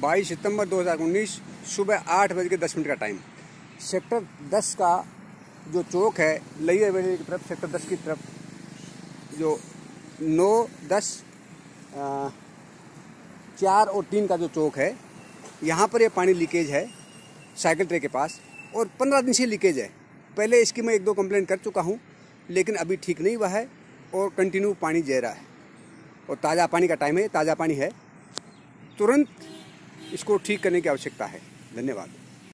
22 सितंबर 2019 सुबह आठ बज के दस मिनट का टाइम सेक्टर 10 का जो चौक है लई वेली की तरफ़, सेक्टर 10 की तरफ़, जो नौ, दस चार और तीन का जो चौक है, यहाँ पर ये पानी लीकेज है, साइकिल ट्रे के पास, और पंद्रह दिन से लीकेज है। पहले इसकी मैं एक दो कंप्लेंट कर चुका हूँ, लेकिन अभी ठीक नहीं हुआ है और कंटिन्यू पानी जह रहा है। और ताज़ा पानी का टाइम है, ताज़ा पानी है। तुरंत इसको ठीक करने की आवश्यकता है। धन्यवाद।